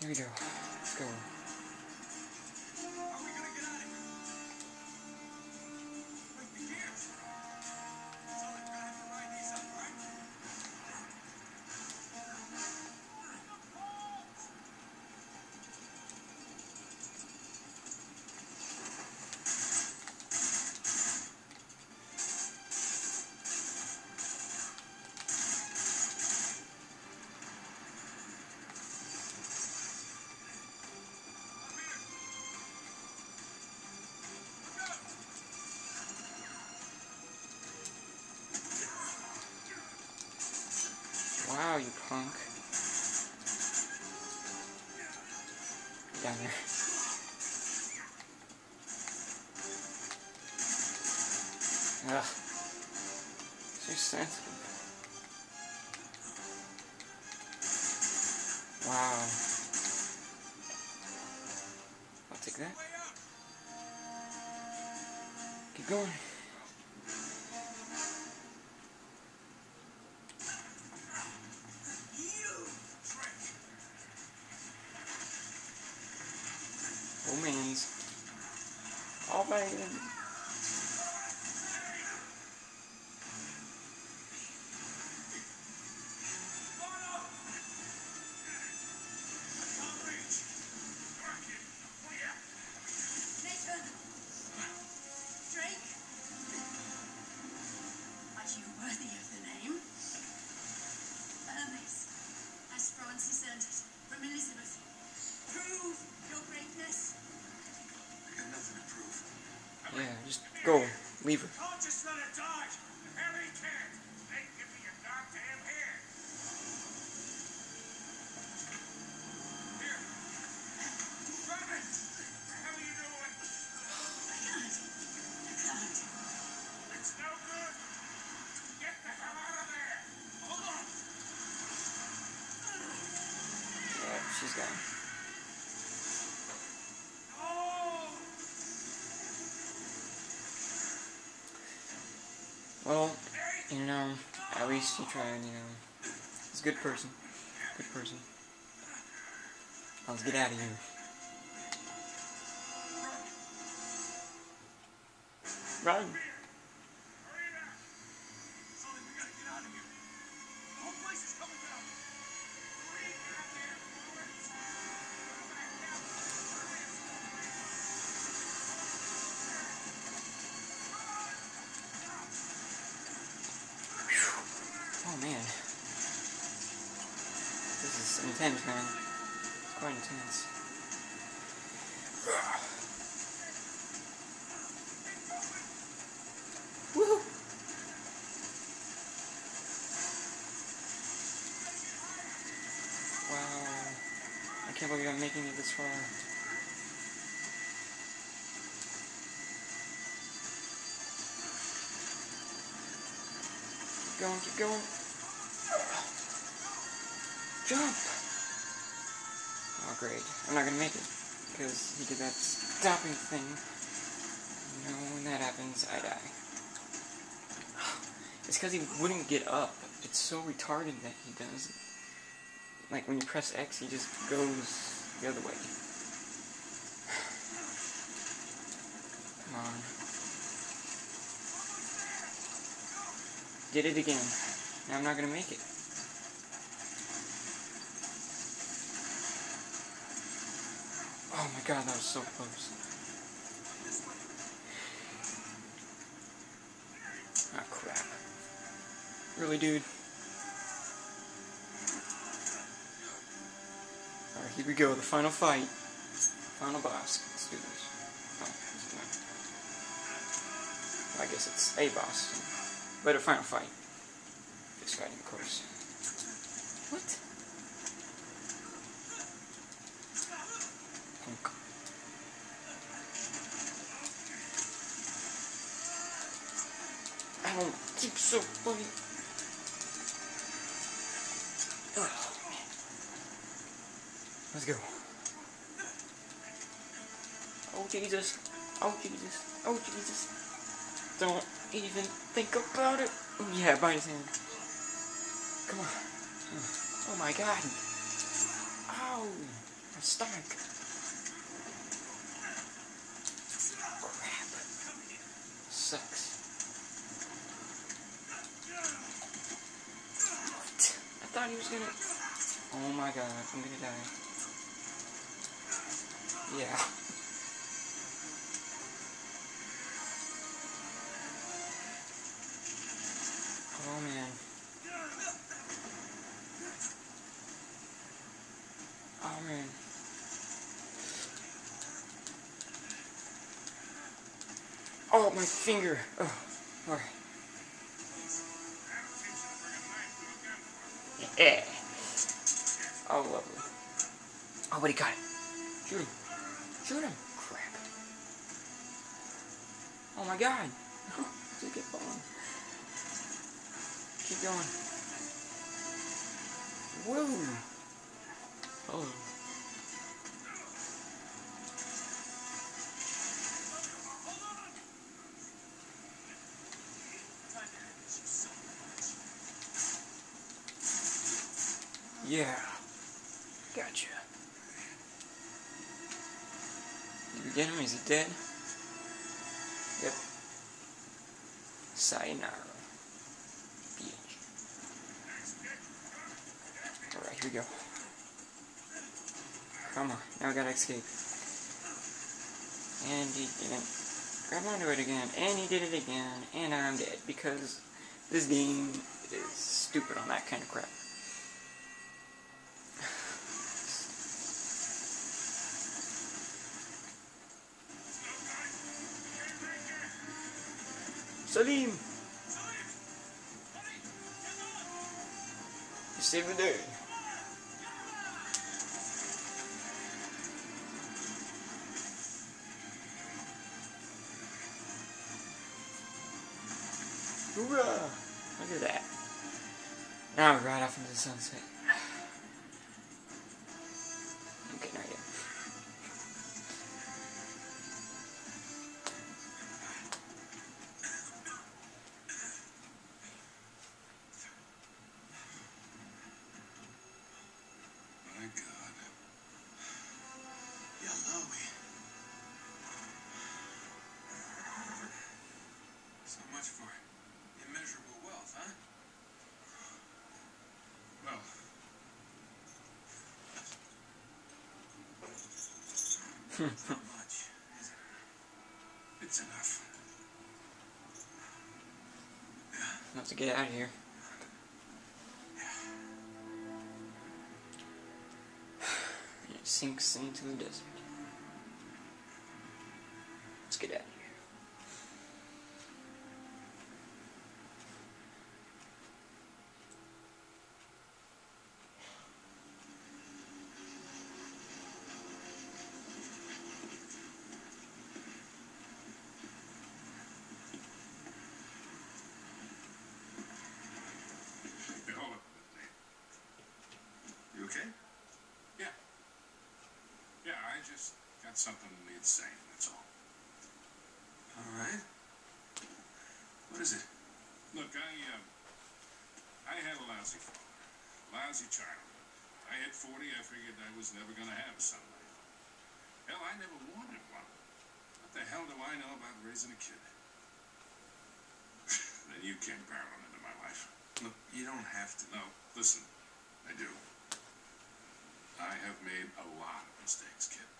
Here we go. Let's go. Down there. Ugh. So sensitive. Wow. I'll take that. Keep going. Let her die. Harry can't. Give me your goddamn hand. Here. Robin! How are you doing? I can't. I can't. It's no good. Get the hell out of there. Hold on. Yeah, she's gone. Well, you know, at least he tried, you know. He's a good person. Good person. Let's get out of here. Run! Intense, man. It's quite intense. Wow. I can't believe I'm making it this far. Keep going, keep going. Jump! Oh, great. I'm not gonna make it. Because he did that stopping thing. You know, when that happens, I die. It's because he wouldn't get up. It's so retarded that he does. Like, when you press X, he just goes the other way. Come on. Did it again. Now I'm not gonna make it. Oh my god, that was so close. Ah, crap. Really, dude? Alright, here we go, the final fight. Final boss. Let's do this. Oh, this. Well, I guess it's a boss. But a final fight. Fist fighting, of course. What? I keep so funny. Let's go. Oh Jesus. Oh Jesus. Oh Jesus. Don't even think about it. Oh, yeah, bite his hand. Come on. Oh my god. Ow. I'm stomach. Crap. Sucks. What? I thought he was gonna. Oh my god, I'm gonna die. Yeah. Oh man. Oh man. Oh, my finger. Oh, alright. Yeah. Oh, lovely. Oh, but he got it. Shoot him. Shoot him. Crap. Oh my god. Just get falling. Keep going. Woo. Oh. Yeah. Gotcha. Did we get him? Is he dead? Yep. Sayonara. Bitch. Alright, here we go. Come on, now we gotta escape. And he didn't grab onto it again, and he did it again, and I'm dead because this game is stupid on that kind of crap. Salim! You saved the day. Hoorah! Look at that. Now we're right off into the sunset. Okay, not yet. Not much, is it? It's enough. Enough to get out of here. And it sinks into the desert. Just got something that needs saying, that's all. All right. What is it? Look, I, um, I had a lousy father, lousy childhood. I hit 40, I figured I was never going to have a son like. Hell, I never wanted one. What the hell do I know about raising a kid? then you came barreling into my life. Look, you don't have to. No, listen, I do. I have made a lot of mistakes, kid.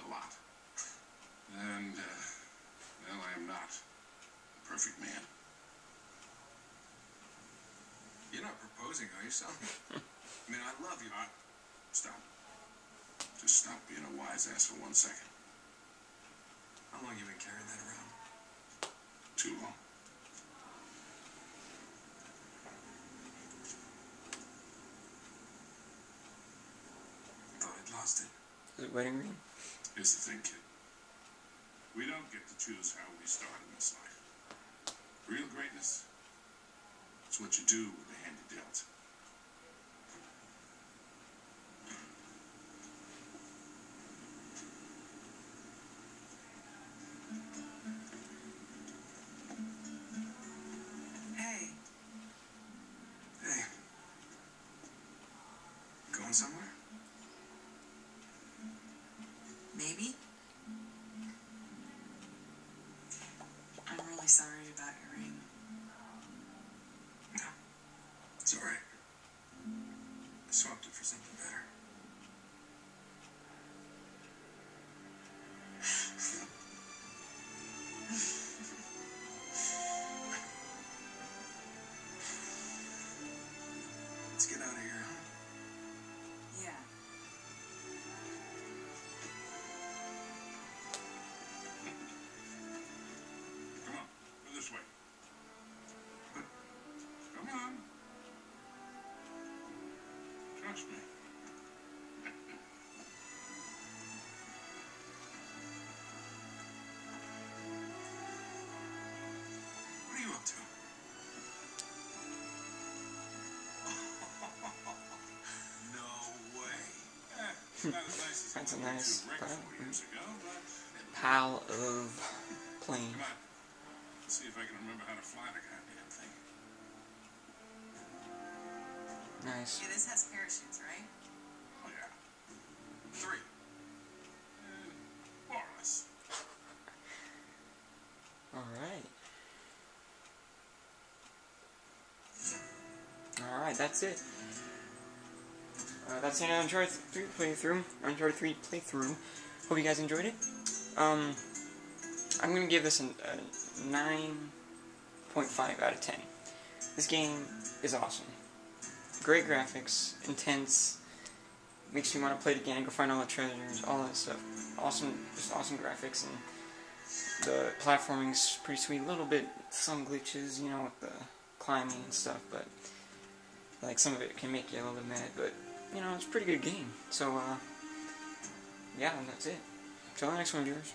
A lot. And, uh, well, I am not a perfect man. You're not proposing, are you, son? I mean, I love you. I... stop. Just stop being a wise ass for one second. How long you been carrying that around? Too long. Thought I'd lost it. Is it wedding ring? Here's the thing, kid. We don't get to choose how we start in this life. Real greatness, it's what you do with the hand you dealt. Really sorry about your ring. No. It's alright. I swapped it for something better. What are you up to? no way. Eh, nice That's a nice took Rick pile. four years ago, but Pile of plane. Let's see if I can remember how to fly the goddamn thing. Nice. Yeah, this has parachutes, right? Oh, yeah. Three. Uh, more or less. Alright. Alright, that's it. Uh, that's the Uncharted 3 playthrough. Uncharted 3 playthrough. Hope you guys enjoyed it. Um, I'm gonna give this an, a 9.5 out of 10. This game is awesome. Great graphics, intense, makes you want to play it again, go find all the treasures, all that stuff. Awesome, just awesome graphics, and the platforming's pretty sweet. A little bit, some glitches, you know, with the climbing and stuff, but like some of it can make you a little bit mad, but you know, it's a pretty good game. So, uh, yeah, that's it. Till the next one, viewers.